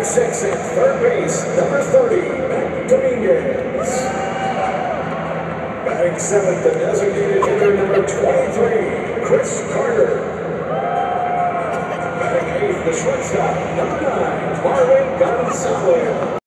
Number six at third base, number 30, Matt Dominguez. Batting seventh, the designated hitter, number 23, Chris Carter. Batting eighth, the shortstop, number nine, Marwin Gonzalez.